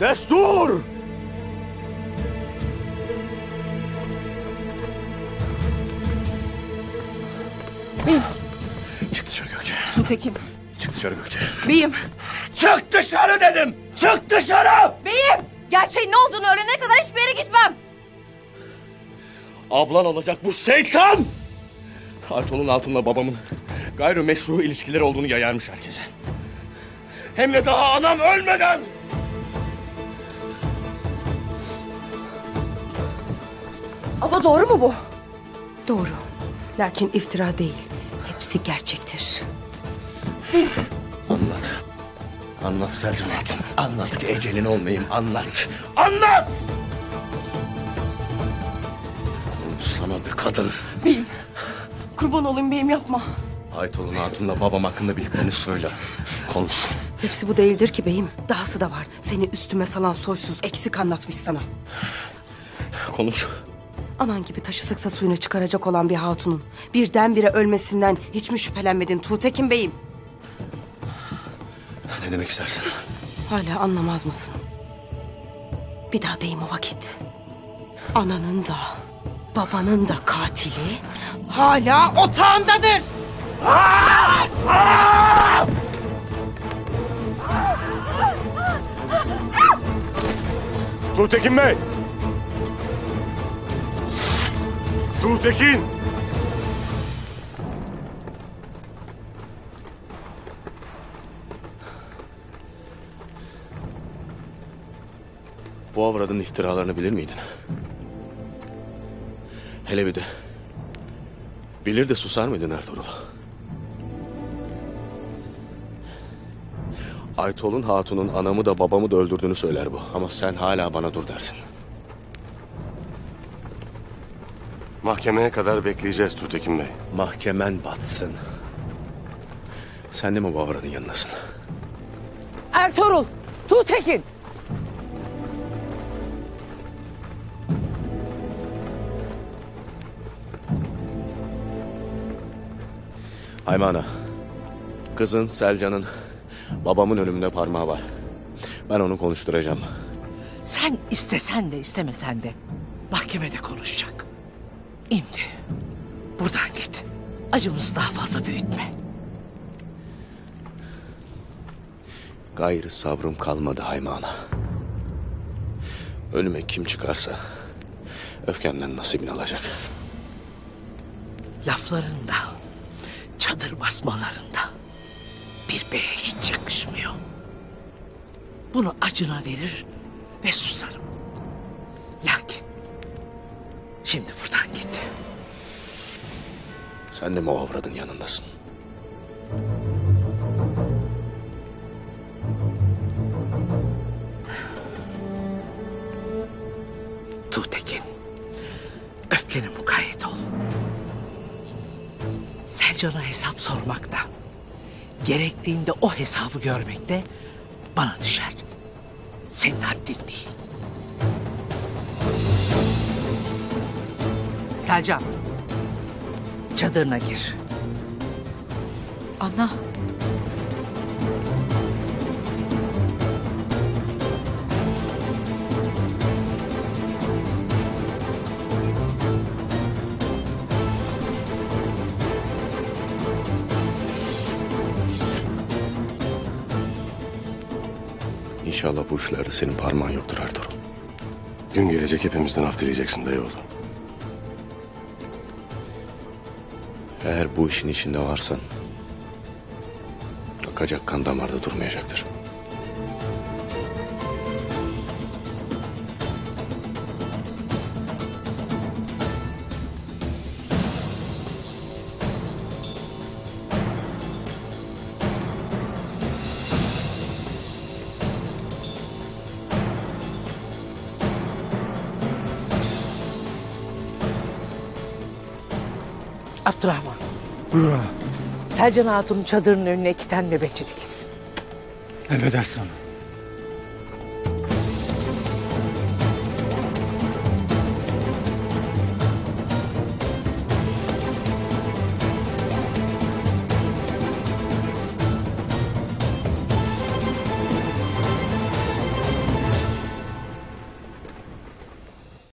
Destur! Beyim, Çık dışarı Gökçe. Tuğtekin. Çık dışarı Gökçe. Beyim, Çık dışarı dedim! Çık dışarı! beyim. Gerçeğin ne olduğunu öğrenene kadar hiçbir yere gitmem. Ablan olacak bu şeytan! Aytol'un Hatun'la babamın gayrimeşru ilişkileri olduğunu yayarmış herkese. Hem de daha anam ölmeden! Ama doğru mu bu? Doğru. Lakin iftira değil. Hepsi gerçektir. Anlat. Anlat Selcan Hatun. Anlat ki ecelin olmayayım. Anlat. Anlat! Sana bir kadın. Beyim. Kurban olayım beyim yapma. Aytol'un Hatun'la babam hakkında bildiklerini söyle. Konuş. Hepsi bu değildir ki beyim. Dahası da var. Seni üstüme salan soysuz eksik anlatmış sana. Konuş. Anan gibi taşı sıksa suyunu çıkaracak olan bir hatunun birdenbire ölmesinden hiç mi şüphelenmedin Tuğtekin beyim? Ne demek istersin? Hala anlamaz mısın? Bir daha deyim o vakit. Ananın da babanın da katili hala otağındadır. Tuğtekin Bey! Tuğtekin! Bu avradın iftiralarını bilir miydin? Hele bir de bilir de susar mıydın Ertuğrul? Aytol'un hatunun anamı da babamı da öldürdüğünü söyler bu. Ama sen hala bana dur dersin. Mahkemeye kadar bekleyeceğiz Tuğtekin Bey. Mahkemen batsın. Sen de mi bu avradın yanındasın? Ertuğrul, Tuğtekin. Haymana. Kızın Selcan'ın babamın ölümünde parmağı var. Ben onu konuşturacağım. Sen istesen de istemesen de mahkemede konuşacak. İndi. Buradan git. Acımızı daha fazla büyütme. Gayrı sabrım kalmadı Haymana. Önüme kim çıkarsa öfkemden nasibini alacak. Laflarında, çadır basmalarında bir beye hiç yakışmıyor. Bunu acına verir ve susarım. Lakin şimdi buradan git. Sen de mi o avradın yanındasın? Tuğtekin, öfkene mukayyet ol. Selcan'a hesap sormakta, gerektiğinde o hesabı görmekte bana düşer. Senin haddin değil. Selcan, çadırına gir. Ana. İnşallah bu işlerde senin parmağın yoktur Ertuğrul. Gün gelecek hepimizden af dileyeceksin dayıoğlu. Eğer bu işin içinde varsan... ...akacak kan damarda durmayacaktır. Abdurrahman. Buyur Selcan Hatun'un çadırının önüne iki tane nöbetçi dikilsin. Emredersin hanım.